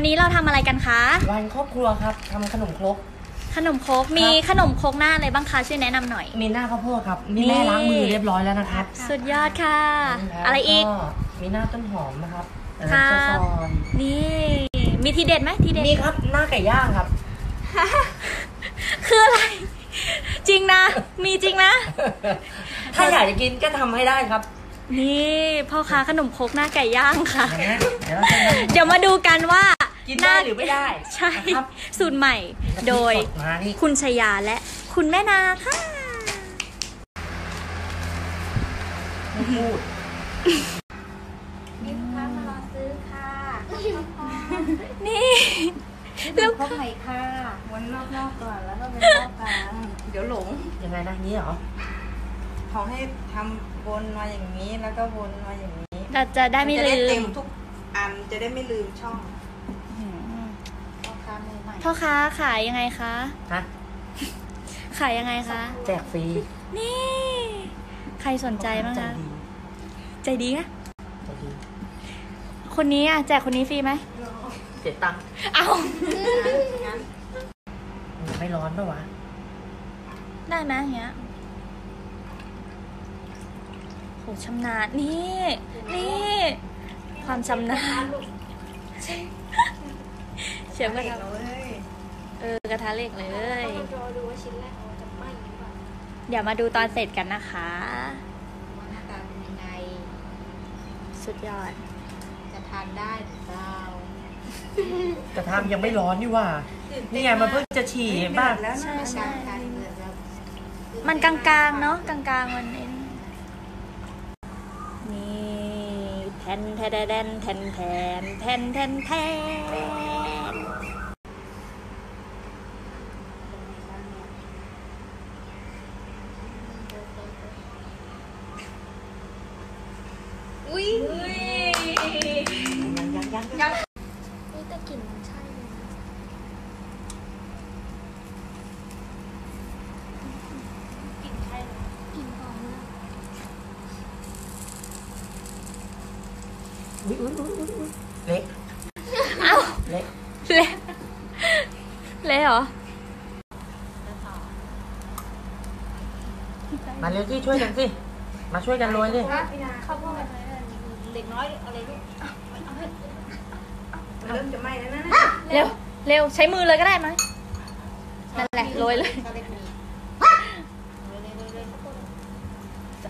วันนี้เราทำอะไรกันคะ วันครอบครัวครับทำขนมครก ขนมครกมีขนมครกหน้าอะไรบ้างคะช่วยแนะนำหน่อย มีหน้าข้าวโพดครับนี่นี่แม่ล้างมือเรียบร้อยแล้วนะครับสุดยอดค่ะแล้วอะไรอีกมีหน้าต้นหอมนะครับเอ่อค่ะข้าวซอยนี่ มีทีเด็ดไหมทีเด็ดนี่ครับหน้าไก่ย่างครับ คืออะไร จริงนะ มีจริงนะ ถ้าอยากจะกินก็ทำให้ได้ครับนี่พ่อค้าขนมครกหน้าไก่ย่างค่ะ เห็นไหมเดี๋ยวเราจะเดี๋ยวมาดูกันว่า กินได้หรือไม่ได้ใช่ นะครับสูตรใหม่ โดยสมานี่คุณชยาและคุณแม่นาค่ะ ไม่พูดมีลูกค้ามารอซื้อค่ะนี่ลูกค้าใหม่ค่ะวนรอบๆก่อนแล้วก็เป็นรอบกลางเดี๋ยวหลง ยังไงนะนี่เหรอเขาให้ทำวนมาอย่างนี้แล้วก็วนมาอย่างนี้เราจะได้ไม่จะลืได้เต็มม ทุกอันจะได้ไม่ลืมช่องอืม พ่อค้ามือใหม่พ่อค้าขายยังไงคะ ฮะ ขายยังไงคะ แจกฟรี นี่ ใครสนใจบ้างใจคะดีใจดีนะใจดี คนนี้อะ แจกคนนี้ฟรีไหมเสียตังค์เอางั้นไม่ร้อนปะวะ ได้ไหมอย่างเงี้ยโหชำนาญนี่ นี่ ความชำนาญ เชฟกระทะเลยเออกระทะเหล็กเลยรอดูว่าชิ้นแรกเราจะไหม้หรือเปล่าเดี๋ยวมาดูตอนเสร็จกันนะคะ ว่าหน้าตาเป็นยังไง สุดยอด จะทานได้หรือเปล่า กระทำยังไม่ร้อนนี่หว่า นี่ไงมันเพิ่งจะฉี่บ้าง แล้วใช่นะใช่การเดือดแล้วมันกลางๆเนาะกลางๆมันเอ แทนแทนแทนแทนแทนแทนแทนอุ้ยยังยังยังนี่ตะกินใช่ อุ้ยอุ้ยอุ้ยอุ้ยอุ๊ยเละเอ้าเละเละเละเหรอ มาเร็วที่ช่วยกันสิ มาช่วยกันโรยสิข้าวโพดเด็กน้อยอะไรลูกเริ่มจะไหม้แล้วนะเร็วเร็วใช้มือเลยก็ได้มั้ยนั่นแหละโรยเลยก็เล็กมี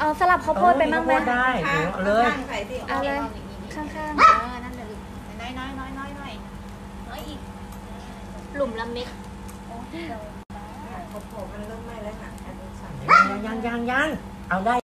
เอาสลับข้าวโพดไปมั่งไหมเออข้าวโพดได้หนูเอาเลยใส่ที่เอาเลย ข้างเออนั่นเลยน้อยน้อยน้อยน้อยน้อยน้อยอีกๆหลุมละเม็ดข้าวโพดมันเริ่มไหม้แล้วค่ะอันนี้ใส่ยังยังยังยังเอาได้